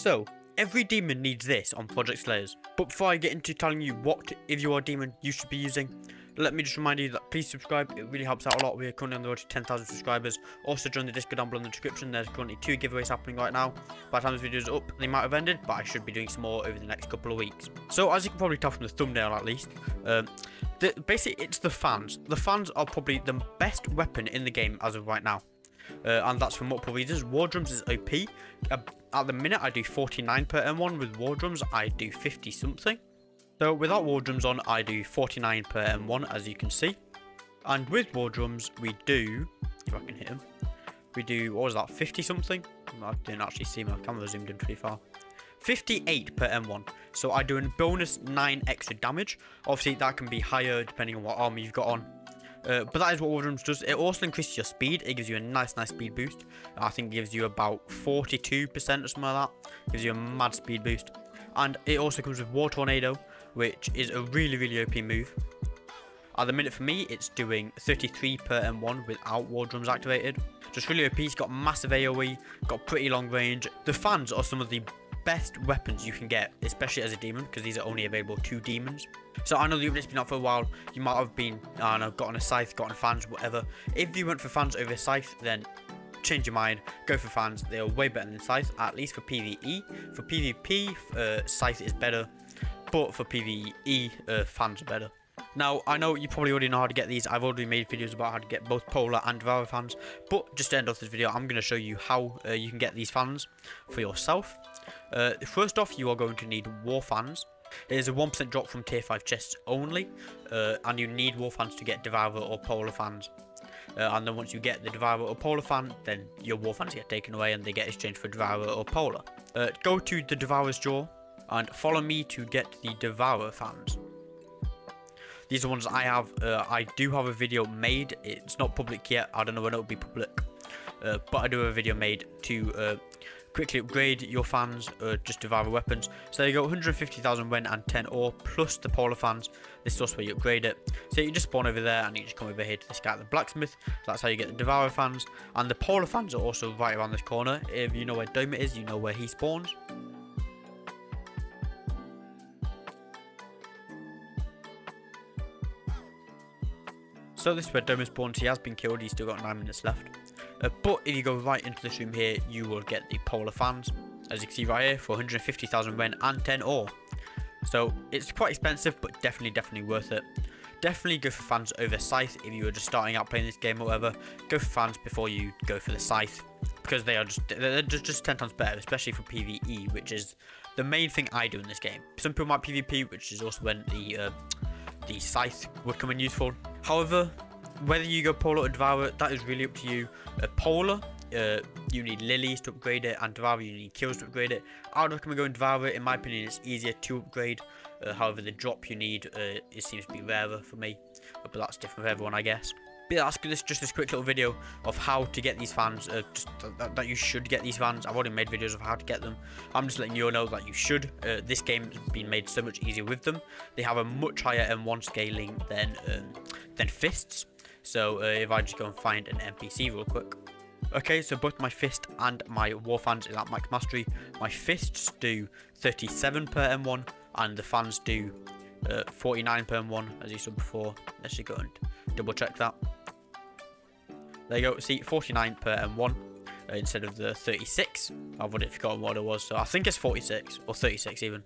So, every demon needs this on Project Slayers. But before I get into telling you what, if you are a demon, you should be using, let me just remind you that please subscribe, it really helps out a lot. We're currently on the road to 10,000 subscribers. Also join the Discord down below in the description, there's currently two giveaways happening right now. By the time this video is up, they might have ended, but I should be doing some more over the next couple of weeks. So as you can probably tell from the thumbnail at least, um, the, basically it's the fans. The fans are probably the best weapon in the game as of right now. Uh, and that's for multiple reasons. War drums is OP. Uh, at the minute, I do 49 per M1. With war drums, I do 50 something. So without war drums on, I do 49 per M1, as you can see. And with war drums, we do, if I can hit him, we do, what was that, 50 something? I didn't actually see my camera zoomed in pretty far. 58 per M1. So I do a bonus 9 extra damage. Obviously, that can be higher depending on what armor you've got on. Uh, but that is what War Drums does. It also increases your speed. It gives you a nice, nice speed boost. I think gives you about 42% or something like that. gives you a mad speed boost. And it also comes with War Tornado, which is a really, really OP move. At the minute for me, it's doing 33 per M1 without War Drums activated. Just really OP, it's got massive AoE, got pretty long range. The fans are some of the best weapons you can get, especially as a demon, because these are only available to demons. So I know you've been out for a while, you might have been, I don't know, gotten a scythe, gotten fans, whatever. If you went for fans over scythe, then change your mind, go for fans, they are way better than scythe, at least for PvE. For PvP, uh, scythe is better, but for PvE, uh, fans are better. Now, I know you probably already know how to get these. I've already made videos about how to get both Polar and Devour fans. But just to end off this video, I'm going to show you how uh, you can get these fans for yourself. Uh, first off, you are going to need War fans. There's a 1% drop from tier 5 chests only. Uh, and you need War fans to get Devour or Polar fans. Uh, and then once you get the Devour or Polar fan, then your War fans get taken away and they get exchanged for Devour or Polar. Uh, go to the Devour's Jaw and follow me to get the Devour fans. These are ones I have. Uh, I do have a video made. It's not public yet. I don't know when it'll be public. Uh, but I do have a video made to uh, quickly upgrade your fans, uh, just devour weapons. So you got 150,000 Wen and 10 ore plus the polar fans. This is also where you upgrade it. So you just spawn over there and you just come over here to this guy, the blacksmith. So that's how you get the devour fans. And the polar fans are also right around this corner. If you know where Doma is, you know where he spawns. So this is where Doma spawns. He has been killed. He's still got 9 minutes left. Uh, but if you go right into this room here, you will get the polar fans. As you can see right here, for 150,000 Wen and 10 ore. So it's quite expensive, but definitely, definitely worth it. Definitely go for fans over Scythe if you were just starting out playing this game or whatever. Go for fans before you go for the Scythe. Because they are just, they're just, just 10 times better, especially for PvE, which is the main thing I do in this game. Some people might PvP, which is also when the, uh, the Scythe would come in useful. However, whether you go Polar or Devour, that is really up to you. Uh, Polar, uh, you need Lilies to upgrade it, and Devour, you need Kills to upgrade it. I would recommend going Devour. In my opinion, it's easier to upgrade. Uh, however, the drop you need, uh, it seems to be rarer for me. But that's different for everyone, I guess. But that's this, just this quick little video of how to get these fans, uh, just that, that, you should get these fans. I've already made videos of how to get them. I'm just letting you all know that you should. Uh, this game's been made so much easier with them. They have a much higher M1 scaling than um, than fists. So uh, if I just go and find an NPC real quick. Okay, so both my fist and my war fans is at max mastery. My fists do 37 per M1 and the fans do uh, 49 per M1 as you saw before. Let's just go and double check that. There you go, see 49 per M1 uh, instead of the 36. I've already forgotten what it was, so I think it's 46 or 36 even.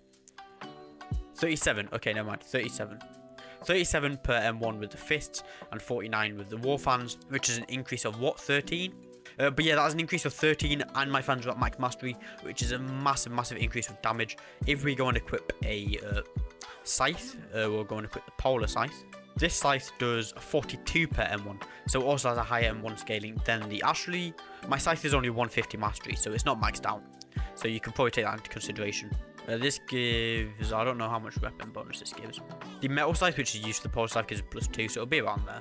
37, okay, never mind, 37. 37 per M1 with the fists, and 49 with the war fans, which is an increase of what, 13? Uh, but yeah, that's an increase of 13, and my fans are at max mastery, which is a massive, massive increase of damage. If we go and equip a uh, scythe, uh, we'll go and equip the polar scythe. This scythe does 42 per M1, so it also has a higher M1 scaling than the Ashley. My scythe is only 150 mastery, so it's not maxed out. So you can probably take that into consideration. Uh, this gives, I don't know how much weapon bonus this gives. The metal scythe, which is used for the pole scythe, gives plus two, so it'll be around there.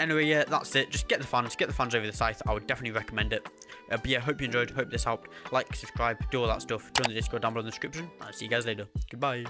Anyway, yeah, that's it. Just get the fans, get the fans over the scythe. I would definitely recommend it. Uh, but yeah, hope you enjoyed, hope this helped. Like, subscribe, do all that stuff. Join the Discord down below in the description. I'll see you guys later. Goodbye.